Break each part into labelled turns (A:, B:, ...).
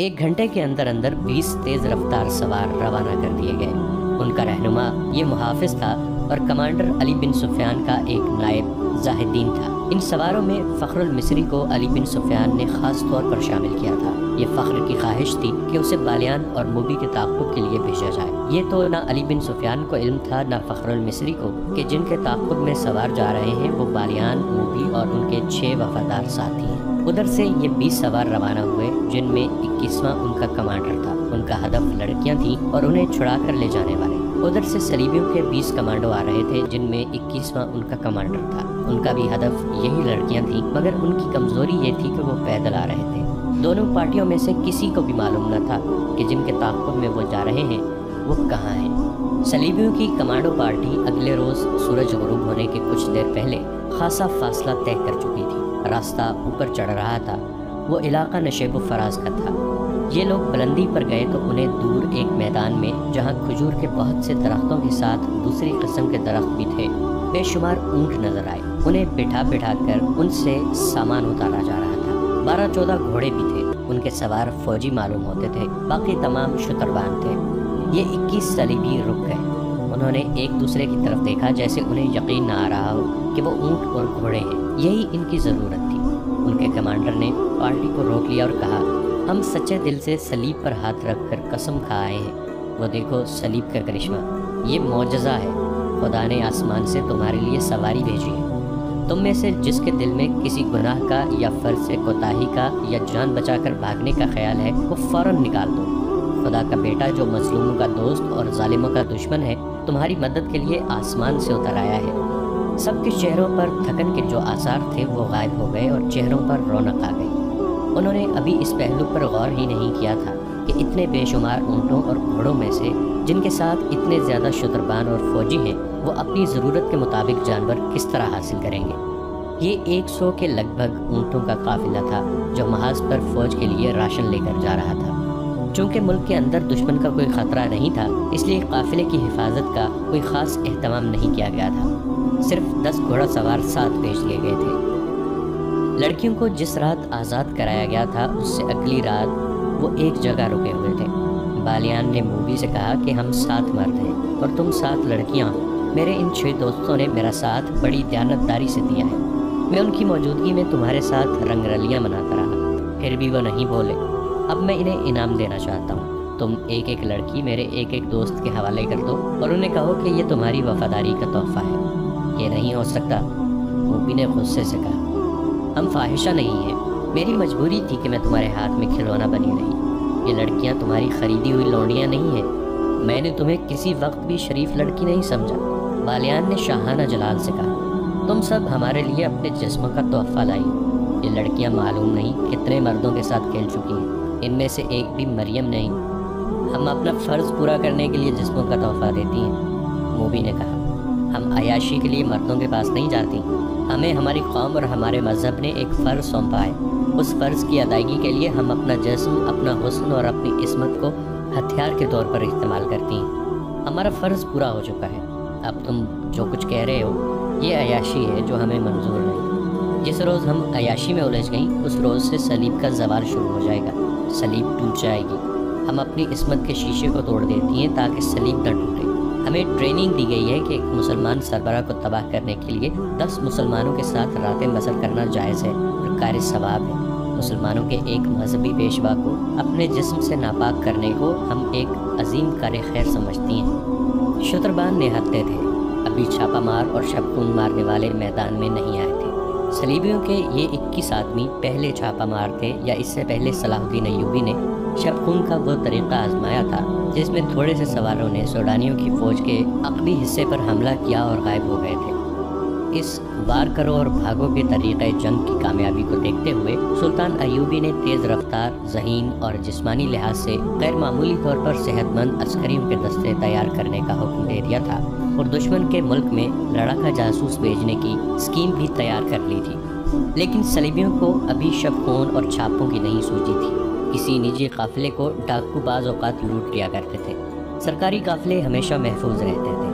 A: एक घंटे के अंदर अंदर 20 तेज रफ्तार सवार रवाना कर दिए गए। उनका रहनुमा ये मुहाफिज था और कमांडर अली बिन सुफियान का एक नायब जाहिदीन था। इन सवारों में फ़खरुल मिस्री को अली बिन सुफियान ने ख़ास तौर पर शामिल किया था। ये फ़ख्र की ख्वाहिश थी कि उसे बालियान और मुबी के ताकुब के लिए भेजा जाए। ये तो ना अली बिन सुफियान को इल्म था, ना फ़खरुल मिस्री को कि जिनके ताकुब में सवार जा रहे हैं, वो बालियान, मुबी और उनके छः वफादार साथी हैं। उधर से ये बीस सवार रवाना हुए जिनमें इक्कीसवां उनका कमांडर था। उनका हदफ लड़कियाँ थीं और उन्हें छुड़ा कर ले जाने वाले। उधर से सलीबियों के 20 कमांडो आ रहे थे, जिनमें इक्कीसवां उनका कमांडर था। उनका भी हदफ यही लड़कियाँ थीं, मगर उनकी कमज़ोरी ये थी कि वो पैदल आ रहे थे। दोनों पार्टियों में से किसी को भी मालूम न था कि जिनके ताकुब में वो जा रहे हैं, वो कहाँ हैं। सलीबियों की कमांडो पार्टी अगले रोज़ सूरज गरूब होने के कुछ देर पहले खासा फासला तय कर चुकी थी। रास्ता ऊपर चढ़ रहा था। वो इलाका नशेब फराज का था। ये लोग बुलंदी पर गए तो उन्हें दूर एक मैदान में, जहाँ खजूर के बहुत से दरख्तों के साथ दूसरी कस्म के दरख्त भी थे, बेशुमार ऊँट नज़र आए। उन्हें बिठा बिठा कर उनसे सामान उतारा जा रहा था। बारह चौदह घोड़े भी थे। उनके सवार फौजी मालूम होते थे। बाकी तमाम शुतरबान थे। ये इक्कीस सलीबी रुक गए उन्होंने एक दूसरे की तरफ़ देखा, जैसे उन्हें यकीन न आ रहा हो कि वो ऊँट और घोड़े हैं। यही इनकी ज़रूरत थी। उनके कमांडर ने पार्टी को रोक लिया और कहा, हम सच्चे दिल से सलीब पर हाथ रखकर कसम खा आए हैं। वो देखो, सलीब का करिश्मा, ये मुआजा है। खुदा ने आसमान से तुम्हारे लिए सवारी भेजी है। तुम में से जिसके दिल में किसी गुनाह का या फ़र्ज़ से कोताही का या जान बचाकर भागने का ख्याल है, वो फ़ौर निकाल दो। खुदा का बेटा, जो मजलूमों का दोस्त और जालिमों का दुश्मन है, तुम्हारी मदद के लिए आसमान से उतर आया है। सबके चेहरों पर थकन के जो आसार थे, वो गायब हो गए और चेहरों पर रौनक आ गई। उन्होंने अभी इस पहलू पर गौर ही नहीं किया था कि इतने बेशुमार ऊँटों और घोड़ों में से जिनके साथ इतने ज़्यादा शुतरबान और फौजी हैं, वो अपनी ज़रूरत के मुताबिक जानवर किस तरह हासिल करेंगे। ये 100 के लगभग ऊँटों का काफिला था जो महाज पर फौज के लिए राशन लेकर जा रहा था। चूँकि मुल्क के अंदर दुश्मन का कोई ख़तरा नहीं था, इसलिए काफिले की हिफाजत का कोई ख़ास अहतमाम नहीं किया गया था। सिर्फ़ दस घोड़ा सवार साथ भेज दिए गए थे। लड़कियों को जिस रात आज़ाद कराया गया था, उससे अगली रात वो एक जगह रुके हुए थे। बालियान ने मूवी से कहा कि हम सात मर्द हैं और तुम सात लड़कियाँ मेरे इन छह दोस्तों ने मेरा साथ बड़ी दयानतदारी से दिया है। मैं उनकी मौजूदगी में तुम्हारे साथ रंगरलियाँ मनाता रहा। फिर भी वो नहीं बोले। अब मैं इन्हें इनाम देना चाहता हूँ। तुम एक एक लड़की मेरे एक एक दोस्त के हवाले कर दो और उन्हें कहो कि ये तुम्हारी वफादारी का तोहफा है। ये नहीं हो सकता। मूवी ने गुस्से से कहा, हम फाहिशा नहीं हैं। मेरी मजबूरी थी कि मैं तुम्हारे हाथ में खिलौना बनी रही। ये लड़कियाँ तुम्हारी ख़रीदी हुई लौंडियाँ नहीं हैं। मैंने तुम्हें किसी वक्त भी शरीफ लड़की नहीं समझा। बालियान ने शाहाना जलाल से कहा, तुम सब हमारे लिए अपने जिस्म का तोहफ़ा लाई ये लड़कियाँ मालूम नहीं कितने मर्दों के साथ खेल चुकी हैं। इनमें से एक भी मरियम नहीं। हम अपना फ़र्ज़ पूरा करने के लिए जिस्मों का तोहफ़ा देती हैं मूबी ने कहा। हम अयाशी के लिए मर्दों के पास नहीं जाती। हमें हमारी कौम और हमारे मज़हब ने एक फ़र्ज़ सौंपा है उस फ़र्ज़ की अदायगी के लिए हम अपना जस्म, अपना हुस्न और अपनी इसमत को हथियार के तौर पर इस्तेमाल करती हैं। हमारा फ़र्ज़ पूरा हो चुका है। अब तुम जो कुछ कह रहे हो, ये अयाशी है जो हमें मंजूर नहीं। जिस रोज़ हम अयाशी में उलझ गई, उस रोज़ से सलीब का जवाल शुरू हो जाएगा। सलीब टूट जाएगी। हम अपनी इसमत के शीशे को तोड़ देती हैं ताकि सलीब न टूटे। हमें ट्रेनिंग दी गई है कि एक मुसलमान सरबरा को तबाह करने के लिए दस मुसलमानों के साथ रातें बसर करना जायज़ है और कार्य सवाब है। मुसलमानों के एक मजहबी पेशवा को अपने जिस्म से नापाक करने को हम एक अजीम कार्य खैर समझती हैं। शुतरबान निहत्ते थे। अभी छापा मार और शबकून मारने वाले मैदान में नहीं आए थे। सलीबियों के ये 21 आदमी पहले छापा मार थे या इससे पहले सलाहुद्दीन अयूबी ने शबकून का वो तरीक़ा आजमाया था, जिसमें थोड़े से सवारों ने सोडानियों की फौज के अकबी हिस्से पर हमला किया और गायब हो गए थे। इस वार करो और भागो के तरीक़े जंग की कामयाबी को देखते हुए सुल्तान अयूबी ने तेज़ रफ्तार, जहीन और जिस्मानी लिहाज से गैर मामूली तौर पर सेहतमंद अस्करियों के दस्ते तैयार करने का हुक्म दे दिया था और दुश्मन के मुल्क में लड़ाका जासूस भेजने की स्कीम भी तैयार कर ली थी। लेकिन सलीबियों को अभी शबखोन और छापों की नहीं सूझी थी। किसी निजी काफिले को डाकू बाज अवकात लूट लिया करते थे। सरकारी काफिले हमेशा महफूज रहते थे,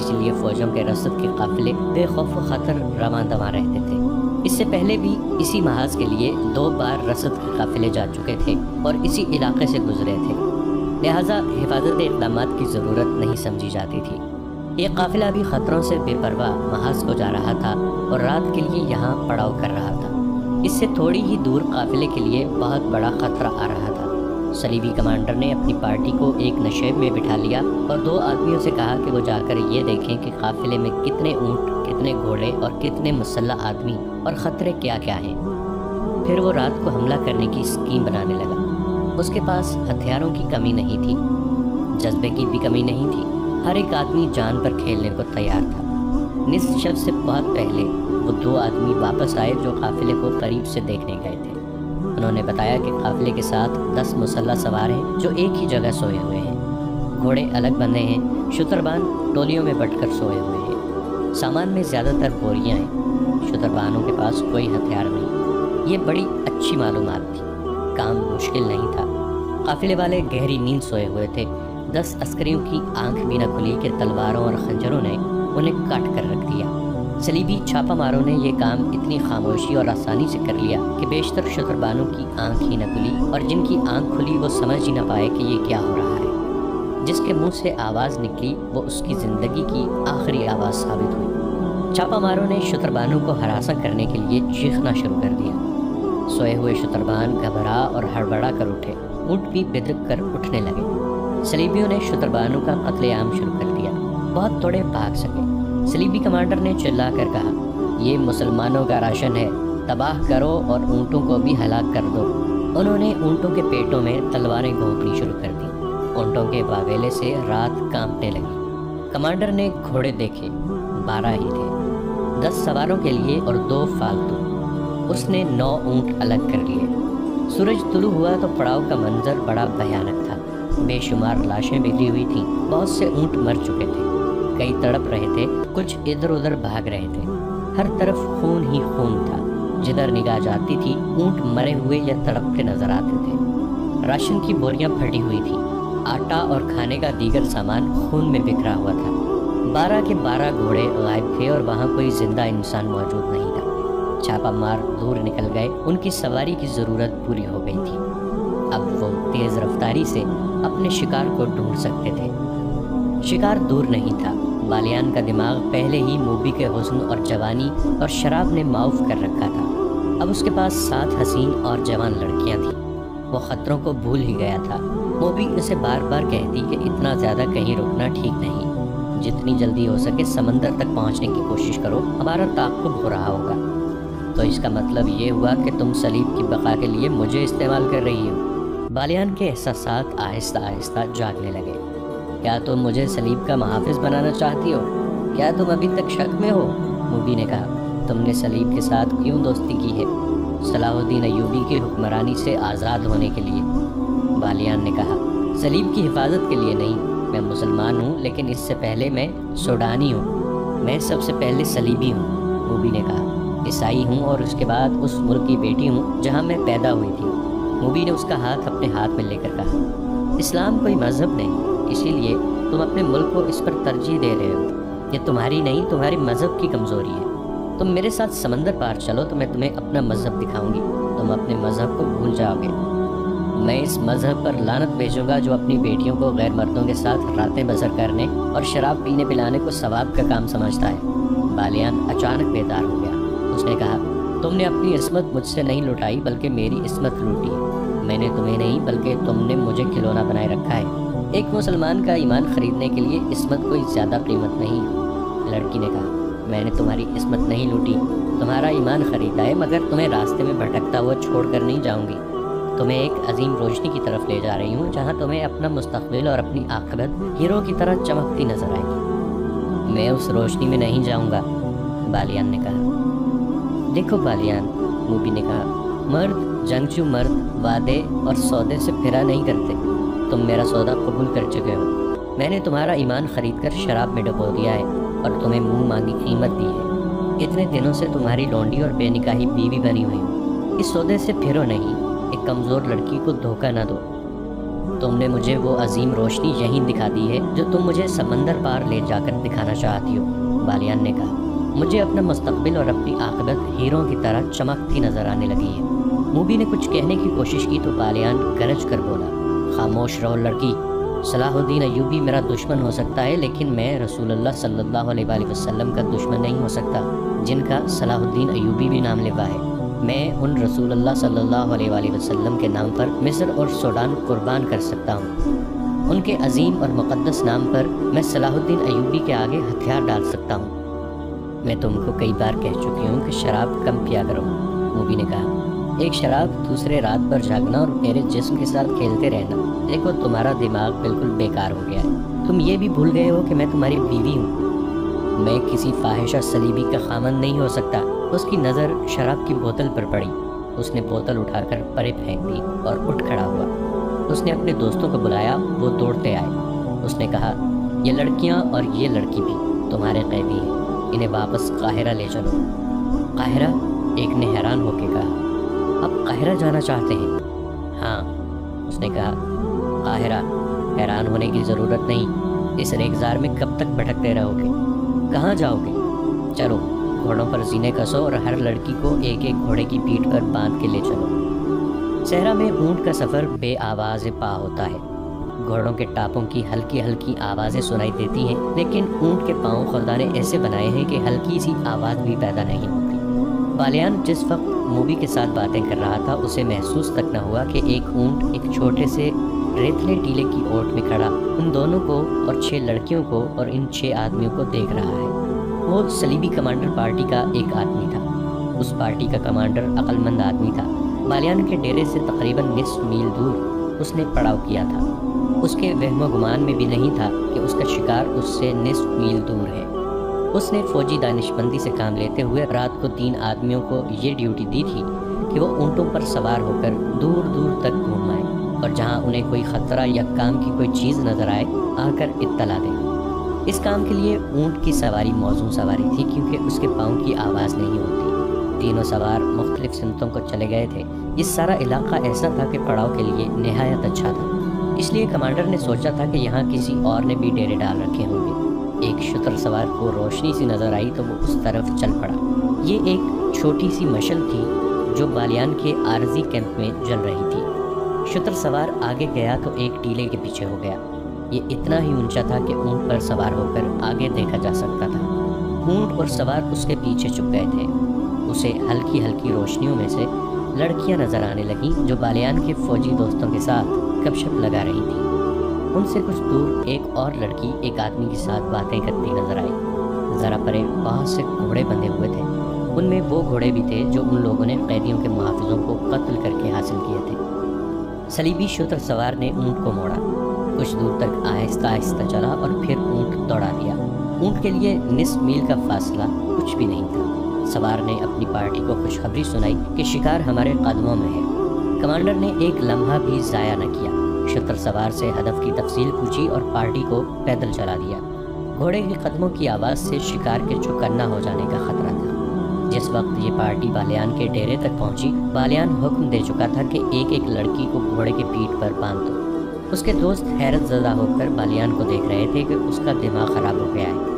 A: इसलिए फौजों के रसद के काफिले बेखौफ खतर रवा दवा रहते थे। इससे पहले भी इसी महाज के लिए दो बार रसद के काफिले जा चुके थे और इसी इलाके से गुजरे थे। लिहाजा हिफाजत इकदाम की ज़रूरत नहीं समझी जाती थी। ये काफिला भी ख़तरों से बेपरवाह महाज को जा रहा था और रात के लिए यहाँ पड़ाव कर रहा था। इससे थोड़ी ही दूर काफिले के लिए बहुत बड़ा ख़तरा आ रहा था। सलीबी कमांडर ने अपनी पार्टी को एक नशेब में बिठा लिया और दो आदमियों से कहा कि वो जाकर ये देखें कि काफिले में कितने ऊँट, कितने घोड़े और कितने मुसल्ला आदमी और ख़तरे क्या क्या हैं। फिर वो रात को हमला करने की स्कीम बनाने लगा। उसके पास हथियारों की कमी नहीं थी, जज्बे की भी कमी नहीं थी। हर एक आदमी जान पर खेलने को तैयार था। निश्चव से बहुत पहले वो दो आदमी वापस आए जो काफिले को करीब से देखने गए थे। उन्होंने बताया कि काफिले के साथ दस मुसल्ला सवार हैं जो एक ही जगह सोए हुए हैं। घोड़े अलग बंधे हैं, शुतरबान टोलियों में बटकर सोए हुए हैं। सामान में ज़्यादातर बोरियाँ हैं। शुतरबानों के पास कोई हथियार नहीं। ये बड़ी अच्छी मालूम थी। काम मुश्किल नहीं था। काफिले वाले गहरी नींद सोए हुए थे। दस अस्करियों की आँख भी न खुली कि तलवारों और खंजरों ने उन्हें काट कर रख दिया। सलीबी छापा मारों ने यह काम इतनी खामोशी और आसानी से कर लिया कि बेशतर शुक्रबानों की आँख ही न खुली और जिनकी आँख खुली वो समझ ही न पाए कि ये क्या हो रहा है। जिसके मुँह से आवाज़ निकली, वो उसकी ज़िंदगी की आखिरी आवाज़ साबित हुई। छापा मारों ने शुतरबानों को हरासा करने के लिए चीखना शुरू कर दिया। सोए हुए शुतरबान घबरा और हड़बड़ा कर उठे। ऊँट भी बिदक कर उठने लगे। सलीबियों ने शुतरबानों का कत्लेआम शुरू कर दिया। बहुत थोड़े भाग सके। सलीबी कमांडर ने चिल्लाकर कहा, ये मुसलमानों का राशन है, तबाह करो और ऊँटों को भी हलाक कर दो। उन्होंने ऊँटों के पेटों में तलवारें घोंपनी शुरू कर दी। ऊँटों के बावेले से रात कांपने लगी। कमांडर ने घोड़े देखे, बारह ही थे। दस सवारों के लिए और दो फालतू। उसने नौ ऊँट अलग कर लिए। सूरज तुलू हुआ तो पड़ाव का मंजर बड़ा भयानक था। बेशुमार लाशें बिखरी हुई थीं। बहुत से ऊँट मर चुके थे। कई तड़प रहे थे, कुछ इधर उधर भाग रहे थे। हर तरफ़ खून ही खून था। जिधर निगाह जाती थी, ऊँट मरे हुए या तड़पते नज़र आते थे। राशन की बोरियाँ फटी हुई थी। आटा और खाने का दीगर सामान खून में बिखरा हुआ था। बारह के बारह घोड़े गायब थे और वहाँ कोई ज़िंदा इंसान मौजूद नहीं था। छापा मार दूर निकल गए, उनकी सवारी की ज़रूरत पूरी हो गई थी। अब वो तेज़ रफ्तारी से अपने शिकार को ढूंढ सकते थे। शिकार दूर नहीं था। बालियान का दिमाग पहले ही मूबी के हुस्न और जवानी और शराब ने माउफ कर रखा था। अब उसके पास सात हसीन और जवान लड़कियाँ थीं। वो ख़तरों को भूल ही गया था। मूबी उसे बार बार कहती कि इतना ज़्यादा कहीं रुकना ठीक नहीं। जितनी जल्दी हो सके समंदर तक पहुँचने की कोशिश करो, हमारा ताकुब हो रहा होगा। तो इसका मतलब ये हुआ कि तुम सलीब की बका के लिए मुझे इस्तेमाल कर रही हो। बालियान के एहसास आहिस्ता आहिस्ता जागने लगे। क्या तुम मुझे सलीब का महाफिज बनाना चाहती हो? क्या तुम अभी तक शक में हो? मूबी ने कहा, तुमने सलीब के साथ क्यों दोस्ती की है? सलाहुद्दीन अयूबी की हुक्मरानी से आज़ाद होने के लिए। बालियान ने कहा, सलीब की हिफाजत के लिए नहीं, मैं मुसलमान हूँ, लेकिन इससे पहले मैं सोडानी हूँ। मैं सबसे पहले सलीबी हूँ, मूबी ने कहा। ईसाई हूँ और उसके बाद उस मुल्क की बेटी हूँ, जहाँ मैं पैदा हुई थी। मूबी ने उसका हाथ अपने हाथ में लेकर कहा, इस्लाम कोई मज़हब नहीं। इसीलिए तुम अपने मुल्क को इस पर तरजीह दे रहे हो। ये तुम्हारी नहीं, तुम्हारी मज़हब की कमज़ोरी है। तुम मेरे साथ समंदर पार चलो तो मैं तुम्हें अपना मज़हब दिखाऊँगी। तुम अपने मज़हब को भूल जाओगे। मैं इस मज़हब पर लानत भेजूँगा जो अपनी बेटियों को गैर मर्दों के साथ रातें बसर करने और शराब पीने पिलाने को सवाब का काम समझता है। बालियान अचानक बेदार हो गया। उसने कहा, तुमने अपनी इसमत मुझसे नहीं लुटाई, बल्कि मेरी इसमत लूटी। मैंने तुम्हें नहीं, बल्कि तुमने मुझे खिलौना बनाए रखा है। एक मुसलमान का ईमान खरीदने के लिए इसमत कोई ज़्यादा कीमत नहीं, लड़की ने कहा। मैंने तुम्हारी इसमत नहीं लूटी। तुम्हारा ईमान ख़रीदा है, मगर तुम्हें रास्ते में भटकता हुआ छोड़ कर नहीं जाऊँगी। तुम्हें एक अजीम रोशनी की तरफ़ ले जा रही हूँ, जहाँ तुम्हें अपना मुस्तबिल और अपनी आखबत हीरो की तरह चमकती नज़र आएगी। मैं उस रोशनी में नहीं जाऊँगा, बालियान ने कहा। देखो बालियान मूबी ने कहा, मर्द जंगचू मर्द, वादे और सौदे से फिरा नहीं करते। तुम मेरा सौदा कबूल कर चुके हो। मैंने तुम्हारा ईमान खरीद कर शराब में डबो दिया है और तुम्हें मुँह मांगी कीमत दी है। इतने दिनों से तुम्हारी लौंडी और बेनिकाही बीवी बनी हुई इस सौदे से फिरो नहीं, एक कमज़ोर लड़की को धोखा ना दो। तुमने मुझे वो अजीम रोशनी यहीं दिखा दी है जो तुम मुझे समंदर पार ले जाकर दिखाना चाहती हो, बालियान ने कहा। मुझे अपना मुस्तबिल और अपनी आकबत हीरों की तरह चमकती नज़र आने लगी है। मूबी ने कुछ कहने की कोशिश की तो बालियान गरज कर बोला खामोश रहो लड़की। सलाहुद्दीन अयूबी मेरा दुश्मन हो सकता है, लेकिन मैं रसूलुल्लाह सल्लल्लाहु अलैहि वसल्लम का दुश्मन नहीं हो सकता, जिनका सलाहुद्दीन अयूबी भी नाम लेवा है। मैं उन रसूलुल्लाह सल्लल्लाहु अलैहि वसल्लम के नाम पर मिस्र और सूडान कुर्बान कर सकता हूँ। उनके अजीम और मुक़दस नाम पर मैं सलाहुद्दीन अयूबी के आगे हथियार डाल सकता हूँ। मैं तुमको कई बार कह चुकी हूँ कि शराब कम पिया करो मूबी ने कहा। एक शराब दूसरे रात भर जागना और मेरे जिस्म के साथ खेलते रहना। देखो, तुम्हारा दिमाग बिल्कुल बेकार हो गया है। तुम ये भी भूल गए हो कि मैं तुम्हारी बीवी हूँ। मैं किसी फाहिशा सलीबी का खामन नहीं हो सकता। उसकी नज़र शराब की बोतल पर पड़ी। उसने बोतल उठाकर परे फेंक दी और उठ खड़ा हुआ। उसने अपने दोस्तों को बुलाया, वो दौड़ते आए। उसने कहा, ये लड़कियाँ और ये लड़की भी तुम्हारे कैदी हैं। इन्हें वापस काहिरा ले चलो। काहिरा एक ने हैरान होकर कहा अब काहिरा जाना चाहते हैं? हाँ उसने कहा, काहिरा, हैरान होने की ज़रूरत नहीं। इस रेगजार में कब तक भटकते रहोगे? कहाँ जाओगे? चलो, घोड़ों पर जीने कसो और हर लड़की को एक एक घोड़े की पीठ पर बाँध के ले चलो। सहरा में ऊँट का सफ़र बे आवाज़ पा होता है। घोड़ों के टापों की हल्की हल्की आवाज़ें सुनाई देती हैं, लेकिन ऊँट के पाँव खुदा ने ऐसे बनाए हैं कि हल्की सी आवाज़ भी पैदा नहीं होती। बालियान जिस वक्त मूवी के साथ बातें कर रहा था, उसे महसूस तक न हुआ कि एक ऊँट एक छोटे से रेतले टीले की ओट में खड़ा उन दोनों को और छह लड़कियों को और इन छह आदमियों को देख रहा है। वो सलीबी कमांडर पार्टी का एक आदमी था। उस पार्टी का कमांडर अक्लमंद आदमी था। बालियान के डेरे से तकरीबन निसफ मील दूर उसने पड़ाव किया था। उसके वहम गुमान में भी नहीं था कि उसका शिकार उससे निसफ मील दूर है। उसने फौजी दानिशमंदी से काम लेते हुए रात को तीन आदमियों को ये ड्यूटी दी थी कि वो ऊँटों पर सवार होकर दूर दूर तक घूम आए और जहाँ उन्हें कोई ख़तरा या काम की कोई चीज़ नज़र आए, आकर इत्तला दें। इस काम के लिए ऊँट की सवारी मौजूद सवारी थी क्योंकि उसके पाँव की आवाज़ नहीं होती। तीनों सवार मुख्तलिफ़ सिमतों को चले गए थे। ये सारा इलाका ऐसा था कि पड़ाव के लिए नहायत अच्छा था। इसलिए कमांडर ने सोचा था कि यहाँ किसी और ने भी डेरे डाल रखे होंगे। एक शुतर सवार को रोशनी सी नज़र आई तो वो उस तरफ़ चल पड़ा। ये एक छोटी सी मशल थी जो बालियान के आरजी कैंप में जल रही थी। शुतर सवार आगे गया तो एक टीले के पीछे हो गया। ये इतना ही ऊँचा था कि ऊँट पर सवार होकर आगे देखा जा सकता था। ऊँट और सवार उसके पीछे चुप गए थे। उसे हल्की हल्की रोशनियों में से लड़कियाँ नज़र आने लगीं जो बालियान के फौजी दोस्तों के साथ गपशप लगा रही थी। उनसे कुछ दूर एक और लड़की एक आदमी के साथ बातें करती नज़र आई। ज़रा परे बहुत से घोड़े बंधे हुए थे। उनमें वो घोड़े भी थे जो उन लोगों ने कैदियों के मुहाफ़ों को कत्ल करके हासिल किए थे। सलीबी शुतर सवार ने ऊँट को मोड़ा। कुछ दूर तक आहिस्ता आहिस्ता चला और फिर ऊँट दौड़ा दिया। ऊँट के लिए निस मील का फासला कुछ भी नहीं था। सवार ने अपनी पार्टी को खुशखबरी सुनाई कि शिकार हमारे कदमों में है। कमांडर ने एक लम्हा भी ज़ाया न किया। शतर सवार से हदफ की तफसील पूछी और पार्टी को पैदल चला दिया। घोड़े के कदमों की आवाज़ से शिकार के चुकन्ना हो जाने का खतरा था। जिस वक्त ये पार्टी बालियान के डेरे तक पहुँची, बालियान हुक्म दे चुका था कि एक एक लड़की को घोड़े के पीठ पर बाँध दो। उसके दोस्त हैरत ज़दा होकर बालियान को देख रहे थे कि उसका दिमाग ख़राब हो गया है।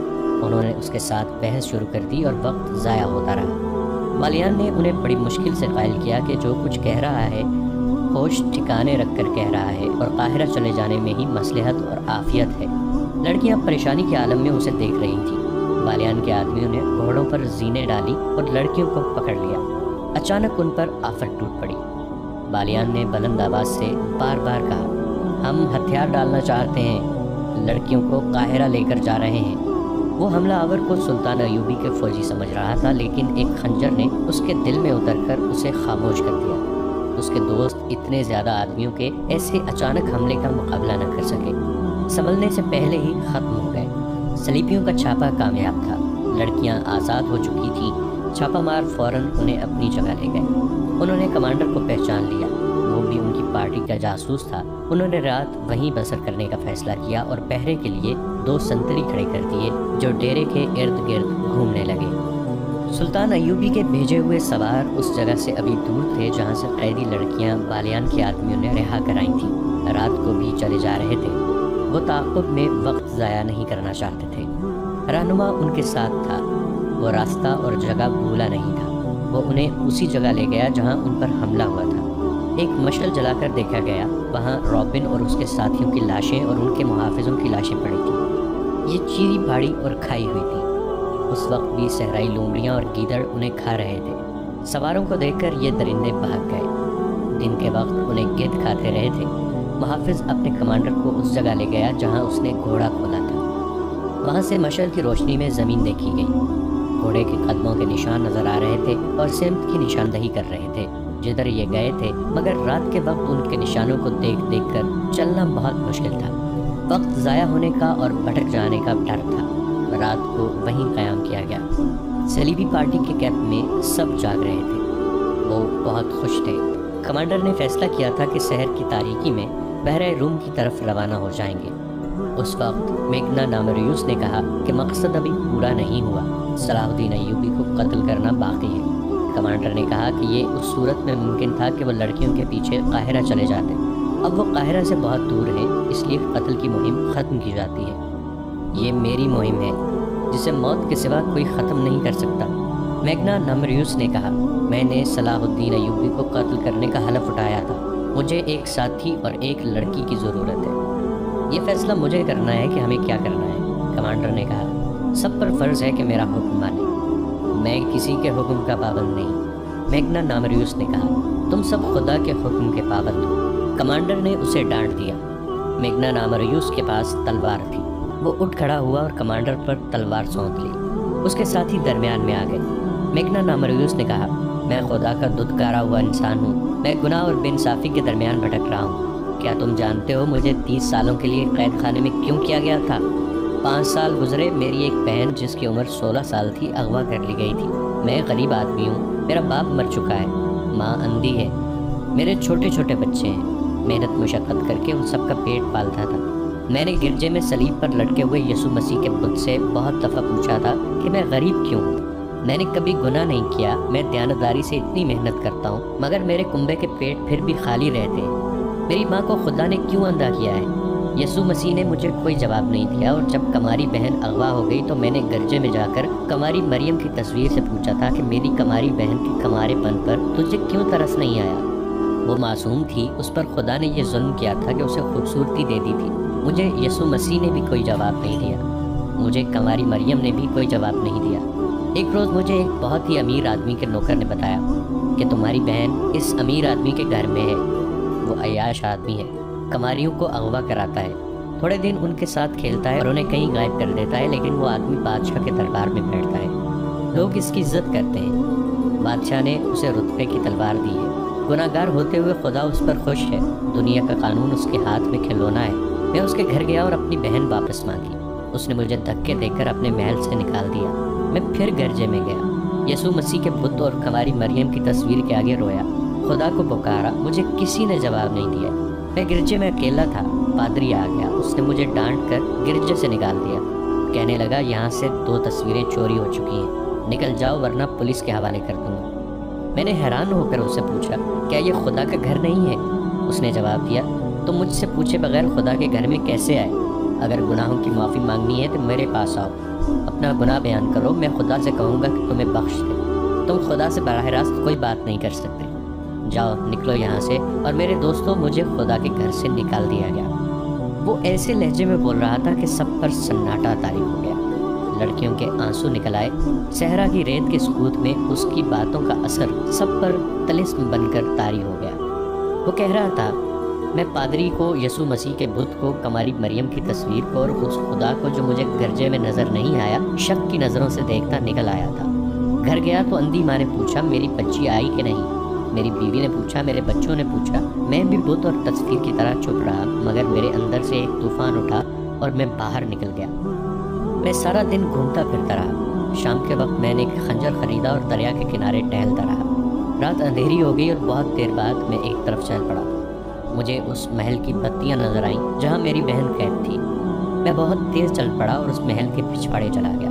A: उन्होंने उसके साथ बहस शुरू कर दी और वक्त ज़ाया होता रहा। बालियान ने उन्हें बड़ी मुश्किल से कायल किया कि जो कुछ कह रहा है होश ठिकाने रख कर कह रहा है और काहिरा चले जाने में ही मसलहत और आफियत है। लड़कियाँ परेशानी के आलम में उसे देख रही थी। बालियान के आदमियों ने घोड़ों पर जीने डाली और लड़कियों को पकड़ लिया। अचानक उन पर आफत टूट पड़ी। बालियान ने बुलंद आवाज़ से बार बार कहा, हम हथियार डालना चाहते हैं। लड़कियों को काहिरा लेकर जा रहे हैं। वो हमलावर को सुल्तान अयूबी के फौजी समझ रहा था, लेकिन एक खंजर ने उसके दिल में उतरकर उसे खामोश कर दिया। उसके दोस्त इतने ज़्यादा आदमियों के ऐसे अचानक हमले का मुकाबला न कर सके। संभलने से पहले ही ख़त्म हो गए। सलीबियों का छापा कामयाब था। लड़कियाँ आज़ाद हो चुकी थी। छापामार फ़ौरन उन्हें अपनी जगह ले गए। उन्होंने कमांडर को पहचान लिया। वो भी उनकी पार्टी का जासूस था। उन्होंने रात वहीं बसर करने का फैसला किया और पहरे के लिए दो संतरी खड़े कर दिए, जो डेरे के इर्द गिर्द घूमने लगे। सुल्तान अयूबी के भेजे हुए सवार उस जगह से अभी दूर थे जहाँ से कैदी लड़कियाँ बालियान के आदमियों ने रिहा कराई थी। रात को भी चले जा रहे थे। वो ताकुब में वक्त ज़ाया नहीं करना चाहते थे। रहनुमा उनके साथ था। वो रास्ता और जगह भूला नहीं था। वो उन्हें उसी जगह ले गया जहाँ उन पर हमला हुआ था। एक मशल जलाकर देखा गया। वहाँ रॉबिन और उसके साथियों की लाशें और उनके मुहाफिजों की लाशें पड़ी थी। ये चीरी फाड़ी और खाई हुई थी। उस वक्त भी सहराई लोमड़ियाँ और गीदड़ उन्हें खा रहे थे। सवारों को देखकर ये दरिंदे भाग गए। दिन के वक्त उन्हें गिद्ध खाते रहे थे। मुहाफिज अपने कमांडर को उस जगह ले गया जहाँ उसने घोड़ा खोला था। वहाँ से मशल की रोशनी में ज़मीन देखी गई। घोड़े के कदमों के निशान नज़र आ रहे थे और सिमत की निशानदही कर रहे थे। जिधर ये गए थे, मगर रात के वक्त उनके निशानों को देख देख कर चलना बहुत मुश्किल था। वक्त ज़ाया होने का और भटक जाने का डर था। रात को वहीं क़याम किया गया। सलीबी पार्टी के कैंप में सब जाग रहे थे। वो बहुत खुश थे। कमांडर ने फैसला किया था कि शहर की तारीकी में बहरा रूम की तरफ़ रवाना हो जाएँगे। उस वक्त मेघना नामरियूस ने कहा कि मकसद अभी पूरा नहीं हुआ। सलाहुद्दीन अयूबी को कत्ल करना बाकी है। कमांडर ने कहा कि ये उस सूरत में मुमकिन था कि वो लड़कियों के पीछे काहिरा चले जाते। अब वो काहिरा से बहुत दूर है, इसलिए कत्ल की मुहिम ख़त्म की जाती है। ये मेरी मुहिम है, जिसे मौत के सिवा कोई ख़त्म नहीं कर सकता। मैगना नमरियूस ने कहा, मैंने सलाहुद्दीन अयूबी को कत्ल करने का हलफ उठाया था। मुझे एक साथी और एक लड़की की ज़रूरत है। ये फैसला मुझे करना है कि हमें क्या करना है, कमांडर ने कहा। सब पर फ़र्ज़ है कि मेरा हुक्म माने। मैं किसी के हुक्म का पाबंद नहीं। मैगना नामरियूस ने कहा, तुम सब खुदा के हुक्म के पाबंद हो। कमांडर ने उसे डांट दिया। मेघना नामरियूस के पास तलवार थी। वो उठ खड़ा हुआ और कमांडर पर तलवार सौंप ली। उसके साथ ही दरमियान में आ गए। मेघना नामरियूस ने कहा, मैं खुदा का दुदकारा हुआ इंसान हूँ। मैं गुनाह और बेनसाफ़ी के दरमियान भटक रहा हूँ। क्या तुम जानते हो मुझे तीस सालों के लिए कैद खाने में क्यों किया गया था? पाँच साल गुजरे, मेरी एक बहन, जिसकी उम्र सोलह साल थी, अगवा कर ली गई थी। मैं गरीब आदमी हूँ। मेरा बाप मर चुका है। माँ अंधी है। मेरे छोटे छोटे बच्चे हैं। मेहनत, मुशक्क़त करके उन सबका पेट पालता था। मैंने गिरजे में सलीब पर लटके हुए यसु मसीह के बुद्ध से बहुत दफ़ा पूछा था कि मैं गरीब क्यों हूँ? मैंने कभी गुनाह नहीं किया। मैं दयानतदारी से इतनी मेहनत करता हूँ, मगर मेरे कुंबे के पेट फिर भी खाली रहते मेरी माँ को खुदा ने क्यों अंधा किया है? यसु मसीह ने मुझे कोई जवाब नहीं दिया और जब कमारी बहन अगवा हो गई तो मैंने गर्जे में जाकर कमारी मरियम की तस्वीर से पूछा था कि मेरी कमारी बहन के कमारेपन पर तुझे क्यों तरस नहीं आया? वो मासूम थी, उस पर खुदा ने यह जुल्म किया था कि उसे खूबसूरती दे दी थी। मुझे यसु मसीह ने भी कोई जवाब नहीं दिया। मुझे कमारी मरियम ने भी कोई जवाब नहीं दिया। एक रोज़ मुझे एक बहुत ही अमीर आदमी के नौकर ने बताया कि तुम्हारी बहन इस अमीर आदमी के घर में है। वो अयाश आदमी है। कमारियों को अगवा कराता है। थोड़े दिन उनके साथ खेलता है और उन्हें कहीं गायब कर देता है, लेकिन वो आदमी बादशाह के दरबार में बैठता है। लोग इसकी इज़्ज़त करते हैं। बादशाह ने उसे रुतबे की तलवार दी है। गुनागार होते हुए खुदा उस पर खुश है। दुनिया का कानून उसके हाथ में खिलौना है। मैं उसके घर गया और अपनी बहन वापस मांगी। उसने मुझे धक्के देकर अपने महल से निकाल दिया। मैं फिर गर्जे में गया। यसु मसीह के बुद्ध और कमारी मरियम की तस्वीर के आगे रोया। खुदा को पुकारा, मुझे किसी ने जवाब नहीं दिया। मैं गिरजे में अकेला था, पादरी आ गया। उसने मुझे डांट कर गिरजे से निकाल दिया। कहने लगा, यहाँ से दो तस्वीरें चोरी हो चुकी हैं। निकल जाओ, वरना पुलिस के हवाले कर दूँगा। मैंने हैरान होकर उससे पूछा, क्या ये खुदा का घर नहीं है? उसने जवाब दिया तो मुझसे पूछे बगैर खुदा के घर में कैसे आए? अगर गुनाहों की माफ़ी मांगनी है तो मेरे पास आओ। अपना गुनाह बयान करो। मैं खुदा से कहूँगा कि तुम्हें बख्श दे। तुम खुदा से बरह रास्त कोई बात नहीं कर सकते। जाओ, निकलो यहाँ से और मेरे दोस्तों, मुझे खुदा के घर से निकाल दिया गया। वो ऐसे लहजे में बोल रहा था कि सब पर सन्नाटा तारीफ़ हो गया। लड़कियों के आँसू निकल आए। सहरा की रेत के सकूत में उसकी बातों का असर सब पर तलिस्म बनकर तारी हो गया। वो कह रहा था मैं पादरी को यसु मसीह के बुत को, कमारी मरियम की तस्वीर को और उस खुदा को जो मुझे गर्जे में नज़र नहीं आया, शक की नज़रों से देखता निकल आया था। घर गया तो अंधी माँ ने पूछा, मेरी बच्ची आई कि नहीं? मेरी बीवी ने पूछा, मेरे बच्चों ने पूछा। मैं भी बुत और तस्वीर की तरह चुप रहा, मगर मेरे अंदर से एक तूफ़ान उठा और मैं बाहर निकल गया। मैं सारा दिन घूमता फिरता रहा। शाम के वक्त मैंने एक खंजर खरीदा और दरिया के किनारे टहलता रहा। रात अंधेरी हो गई और बहुत देर बाद मैं एक तरफ़ चल पड़ा। मुझे उस महल की बत्तियाँ नज़र आईं, जहाँ मेरी बहन कैद थी। मैं बहुत तेज़ चल पड़ा और उस महल के पिछवाड़े चला गया।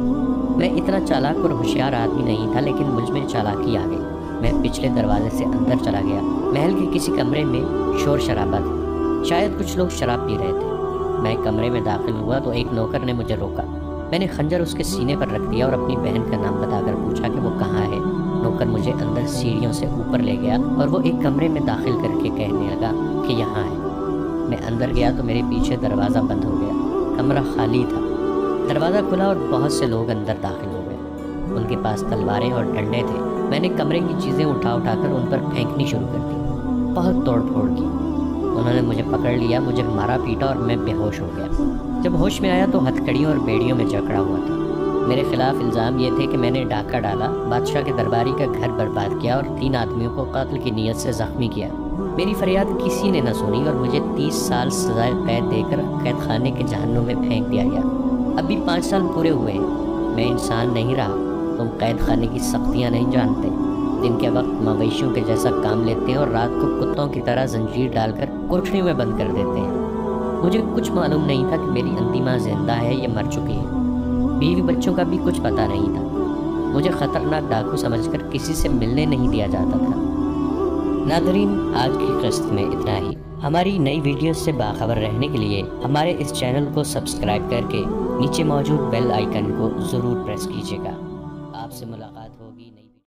A: मैं इतना चालाक और होशियार आदमी नहीं था, लेकिन मुझमें चालाकी आ गई। मैं पिछले दरवाजे से अंदर चला गया। महल के किसी कमरे में शोर शराबा था। शायद कुछ लोग शराब पी रहे थे। मैं कमरे में दाखिल हुआ तो एक नौकर ने मुझे रोका। मैंने खंजर उसके सीने पर रख दिया और अपनी बहन का नाम बताकर पूछा कि वो कहाँ है। नौकर मुझे अंदर सीढ़ियों से ऊपर ले गया और वो एक कमरे में दाखिल करके कहने लगा कि यहाँ है। मैं अंदर गया तो मेरे पीछे दरवाज़ा बंद हो गया। कमरा खाली था। दरवाज़ा खुला और बहुत से लोग अंदर दाखिल हो गए। उनके पास तलवारें और डंडे थे। मैंने कमरे की चीज़ें उठा उठा कर उन पर फेंकनी शुरू कर दी। बहुत तोड़ फोड़ की। उन्होंने मुझे पकड़ लिया, मुझे मारा पीटा और मैं बेहोश हो गया। जब होश में आया तो हथकड़ियों और बेड़ियों में जकड़ा हुआ था। मेरे खिलाफ इल्ज़ाम ये थे कि मैंने डाका डाला, बादशाह के दरबारी का घर बर्बाद किया और तीन आदमियों को कत्ल की नीयत से ज़ख्मी किया। मेरी फरियाद किसी ने न सुनी और मुझे तीस साल सजाए कैद देकर कैद खाने के जहनों में फेंक दिया गया। अभी पाँच साल पूरे हुए मैं इंसान नहीं रहा। तुम कैद खाने की सख्तियाँ नहीं जानते। दिन के वक्त मवेशियों के जैसा काम लेते हैं और रात को कुत्तों की तरह जंजीर डालकर कोठरियों में बंद कर देते हैं। मुझे कुछ मालूम नहीं था कि मेरी अंतिमा ज़िंदा है या मर चुकी है। बीवी बच्चों का भी कुछ पता नहीं था। मुझे ख़तरनाक डाकू समझकर किसी से मिलने नहीं दिया जाता था। नादरीन आज की किस्त में इतना ही। हमारी नई वीडियो से बाखबर रहने के लिए हमारे इस चैनल को सब्सक्राइब करके नीचे मौजूद बेल आइकन को ज़रूर प्रेस कीजिएगा।